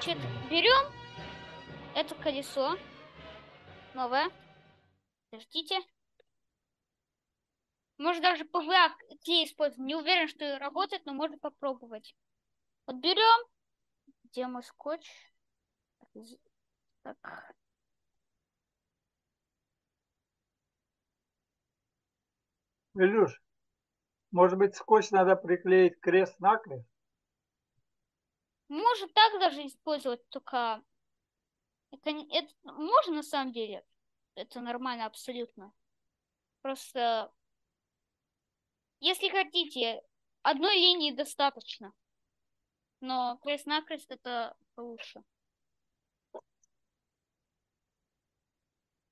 Значит, берем это колесо. Новое. Подождите. Может даже ПВА клей использовать. Не уверен, что работает, но можно попробовать. Вот берем. Где мой скотч? Так. Илюш, может быть, скотч надо приклеить крест-накрест? Может так даже использовать, только это, это можно на самом деле. Это нормально абсолютно. Просто если хотите, одной линии достаточно. Но крест-накрест это лучше.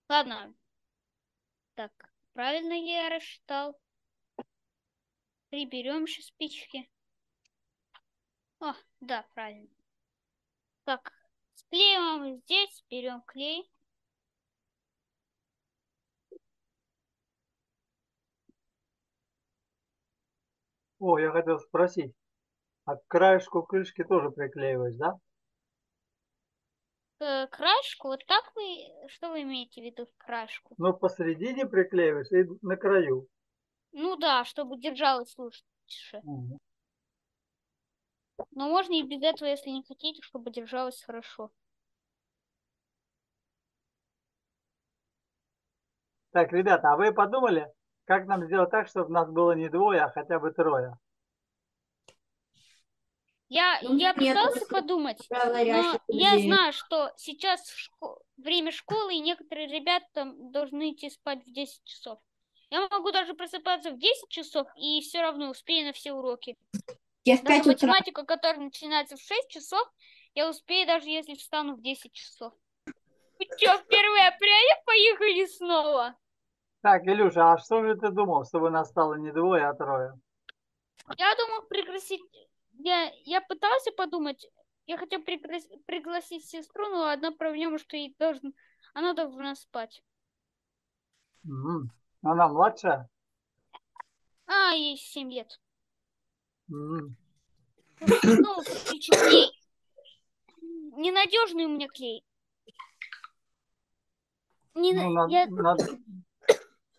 Ладно. Так, правильно я рассчитал? Приберем еще спички. О, да, правильно. Так, склеиваем здесь, берем клей. О, я хотел спросить, а к краешку крышки тоже приклеиваешь, да? К краешку, вот так вы, что вы имеете в виду в краешку? Ну, посередине приклеиваешь и на краю. Ну да, чтобы держалось лучше. Угу. Но можно и без этого, если не хотите, чтобы держалось хорошо. Так, ребята, а вы подумали, как нам сделать так, чтобы нас было не двое, а хотя бы трое? Я, Ну, я пытался подумать, но говорящих я людей. знаю, что сейчас шко- время школы, и некоторые ребята должны идти спать в 10 часов. Я могу даже просыпаться в 10 часов и все равно успею на все уроки. Я в Даже 5 утра. математика, которая начинается в 6 часов, я успею, даже если встану в 10 часов. Вы что, в 1 апреля поехали снова? Так, Илюша, а что же ты думал, чтобы нас стало не двое, а трое? Я думал пригласить... Я, я пытался подумать, я хотел приглас- пригласить сестру, но одна проблема, что ей должен... она должна спать. М, Она младшая? А, ей 7 лет. Ну, клей. Ненадежный у меня клей. Не, Ну, на- надо, я- надо,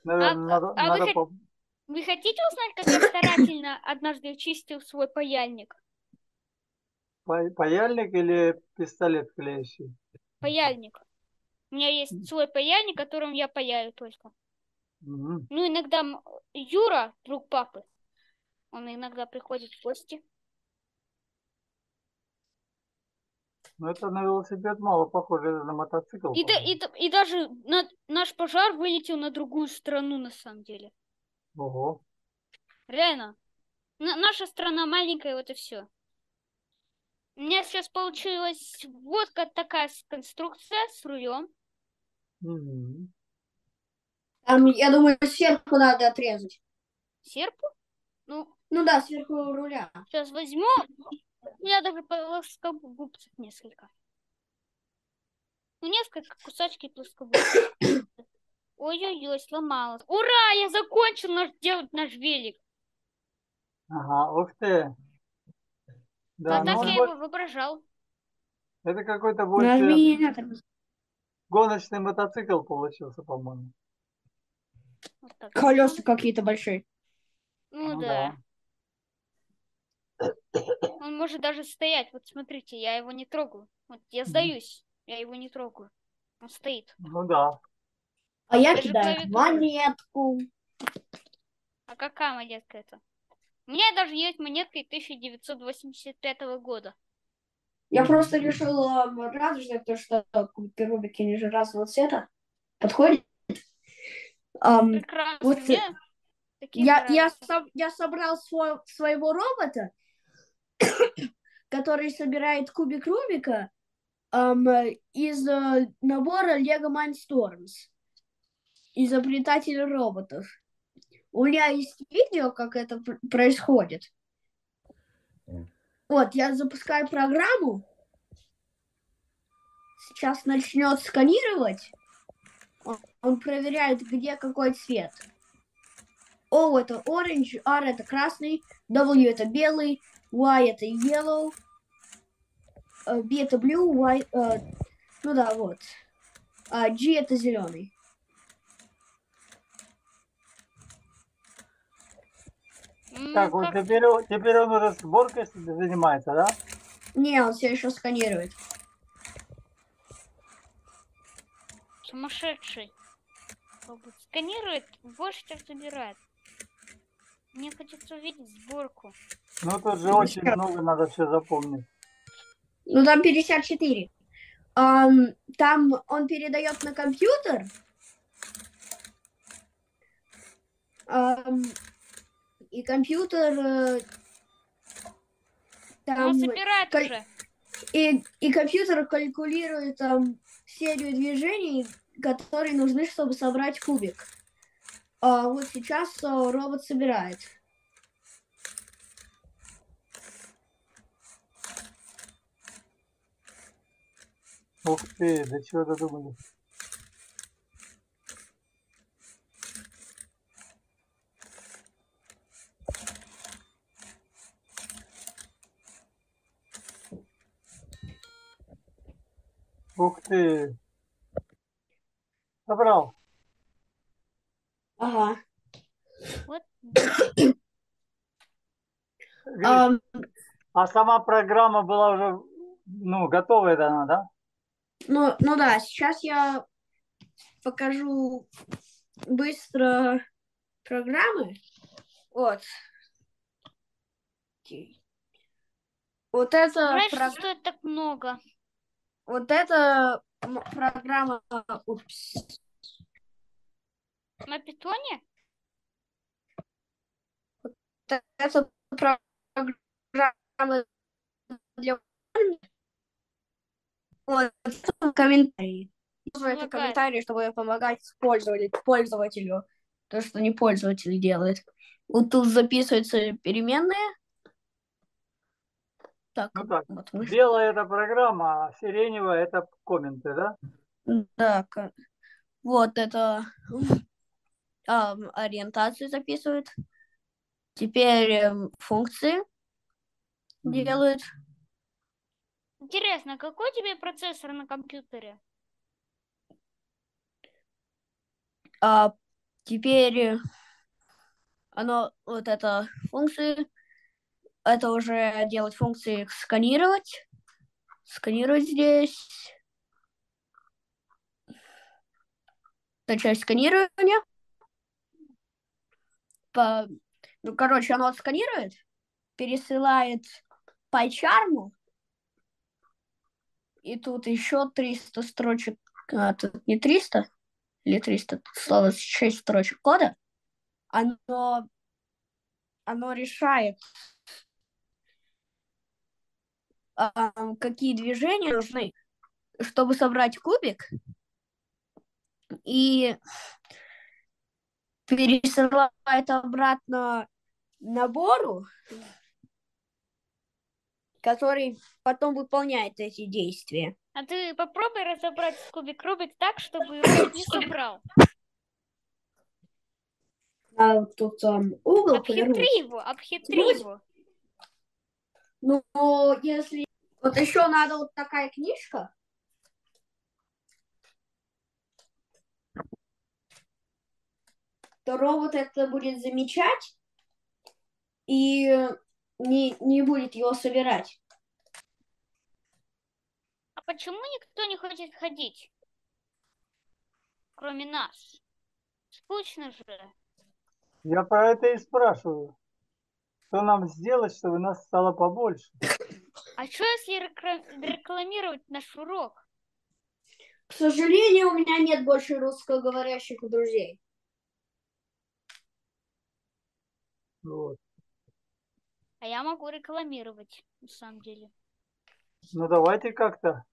наверное, А- надо, а вы надо хот- по- Вы хотите узнать, как я старательно однажды чистил свой паяльник? па- паяльник или пистолет клеящий? Паяльник. У меня есть свой паяльник, которым я паяю только. М, Ну, иногда Юра, друг папы, он иногда приходит в гости. Ну, это на велосипед мало похоже, это на мотоцикл. И, да, и, и даже на- наш пожар вылетел на другую страну, на самом деле. Ого. Реально. На- наша страна маленькая, вот и все. У меня сейчас получилась вот такая конструкция с рулем. Мгм. Там, я думаю, сверху надо отрезать. Серпу. Ну, Ну да, сверху руля. сейчас возьму. У меня даже плоскогубцев несколько. Ну, несколько кусачки плоскогубцев. Ой-ой-ой, сломалась. Ура, я закончил наш, делать наш велик. Ага, ух ты. Да, а ну так я бо- его воображал. это какой-то больше Нажми на тормоз. гоночный мотоцикл получился, по-моему. Вот. Колеса какие-то большие. Ну, Ну да. Он может даже стоять. Вот смотрите, я его не трогаю. Вот я сдаюсь. Я его не трогаю. Он стоит. Ну да. А я Даже кидаю монетку. А какая монетка это? У меня даже есть монетка 1985 года. Я просто решил эм, радужный, потому что кубики Рубики, они же разного цвета. Подходит. Эм, Прекрасно. вот я, я, нравятся. со- я собрал свой, своего робота, который собирает кубик Рубика эм, из э, набора Lego Mindstorms. Изобретатель роботов. У меня есть видео, как это пр- происходит. Вот, я запускаю программу. Сейчас начнет сканировать. Он, он проверяет, где какой цвет. O это orange, R это красный, W это белый, Y это yellow. э, B это blue, Y, э, ну да, вот. А G это зеленый. Так, вот теперь, он- теперь он уже сборкой занимается, да? Не, он все еще сканирует. Сумасшедший. Сканирует, больше всех забирает. Мне хочется увидеть сборку. Ну тут же Ну, очень много надо все запомнить. Ну там 54. Ам, там он передает на компьютер. Ам, и компьютер э, Он там собирает каль- уже. и, и компьютер калькулирует там серию движений, которые нужны, чтобы собрать кубик. А вот сейчас э, робот собирает. Ух ты, до чего додумали. Ух ты. Собрал. Ага. Вот. Ам, а сама программа была уже, ну, готовая дана, да? Ну, ну да, сейчас я покажу быстро программы. Вот. Вот это, Раньше про- стоит так много. вот это программа, упс, На питоне? это про- программа для вот комментарии. Это комментарии, чтобы помогать пользователю, пользователю, то, что не пользователь делает. Вот тут записываются переменные. Так, Ну так, вот мы белая это программа, а сиреневая это комменты, да? Да, вот это ам, ориентацию записывают. Теперь эм, функции Мгм. делают. Интересно, какой тебе процессор на компьютере? А теперь оно, вот это функции, это уже делать функции сканировать. Сканировать здесь. Это часть сканирования. По, ну, короче, оно отсканирует, пересылает пайчарму. И тут еще 300 строчек, а, тут не 300, или 300, тут слово 6 строчек кода. Оно, оно решает, а, какие движения нужны, чтобы собрать кубик. И пересылает обратно набору, который потом выполняет эти действия. А ты попробуй разобрать кубик Рубик так, чтобы робот не собрал. А вот тут там угол. Обхитри его, обхитри его. Ну, если... Вот еще надо вот такая книжка. То робот это будет замечать и не, не будет его собирать. А почему никто не хочет ходить? Кроме нас. Скучно же. Я про это и спрашиваю. Что нам сделать, чтобы нас стало побольше? А что если рекламировать наш урок? К сожалению, у меня нет больше русскоговорящих друзей. Вот. А я могу рекламировать, на самом деле. Ну давайте как-то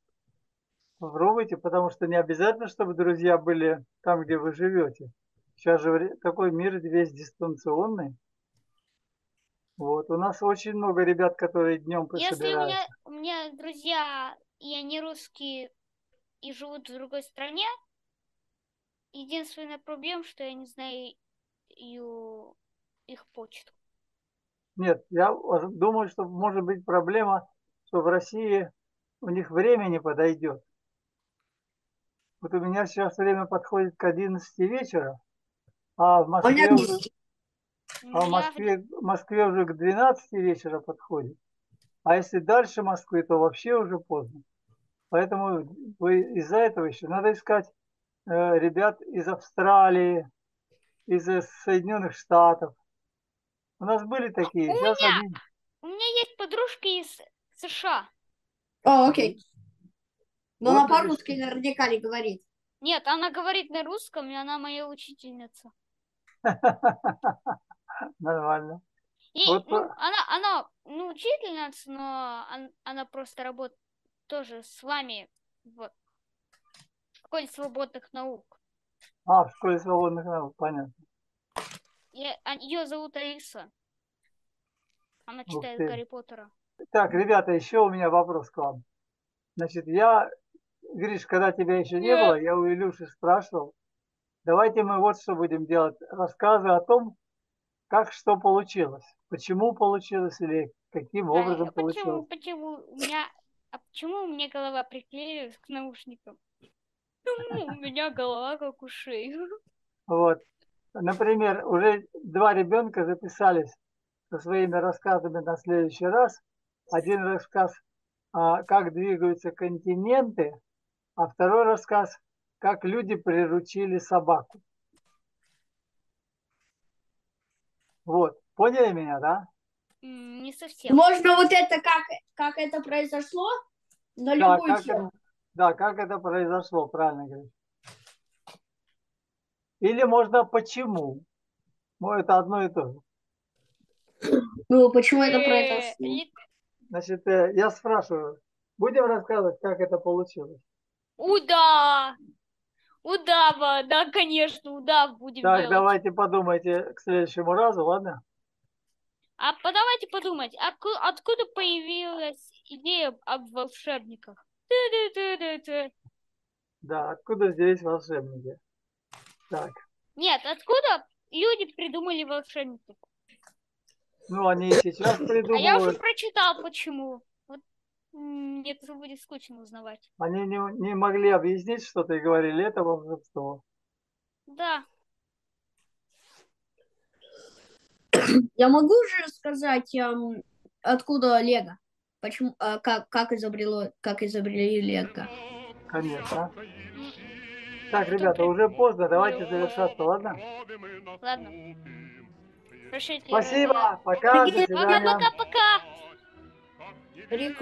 попробуйте, потому что не обязательно, чтобы друзья были там, где вы живете. Сейчас же такой мир весь дистанционный. Вот. У нас очень много ребят, которые днем Если у меня, у меня друзья, и они русские, и живут в другой стране, единственная проблема, что я не знаю ю- их почту. Нет, я думаю, что может быть проблема, что в России у них время не подойдет. Вот у меня сейчас время подходит к 11 вечера, а в Москве уже, а в Москве, в Москве уже к 12 вечера подходит. А если дальше Москвы, то вообще уже поздно. Поэтому вы из-за этого еще надо искать э, ребят из Австралии, из э, Соединенных Штатов. У нас были такие, У сейчас меня- они... У меня есть подружки из США. О, окей. Но Вот она видишь. по-русски наверняка не говорит. Нет, она говорит на русском, и она моя учительница. Нормально. И, Вот ну, по- она, она, ну, учительница, но он- она просто работает тоже с вами в школе свободных наук. А, в школе свободных наук, понятно. Ее зовут Алиса. Она читает ты. Гарри Поттера. Так, ребята, еще у меня вопрос к вам. Значит, я, Гриш, когда тебя еще не Нет. было, я у Илюши спрашивал, давайте мы вот что будем делать. Рассказы о том, как что получилось. Почему получилось или каким А, образом а почему, получилось. почему у меня, а почему у меня голова приклеилась к наушникам? Ну, у меня голова как у шеи. Вот. Например, уже два ребенка записались со своими рассказами на следующий раз. Один рассказ, а, как двигаются континенты, а второй рассказ, как люди приручили собаку. Вот. Поняли меня, да? Не совсем. Можно вот это, как, как это произошло, на Да, любую как тему. да, как это произошло, правильно говоришь. Или можно почему. Ну, это одно и то же. Ну, почему это Э, произошло? ли- Значит, э, я спрашиваю, будем рассказывать, как это получилось? Уда! Удава, да, конечно, удав будем Так, делать. давайте подумайте к следующему разу, ладно? А по- давайте подумать, отку- откуда появилась идея об волшебниках? Да, откуда здесь волшебники? Так, Нет, откуда люди придумали волшебников? ну они и сейчас А я уже придумывают. прочитал, почему. Вот мне это будет скучно узнавать. Они не, не могли объяснить что-то и говорили, это волшебство. Да. Я могу же сказать, эм, откуда Лего? Почему, а, как, как, изобрело, как изобрели Лего? Конечно. Так, ребята, уже поздно, давайте завершаться, ладно? Ладно. Прощайте. Спасибо, пока, до свидания. Пока-пока-пока. Рик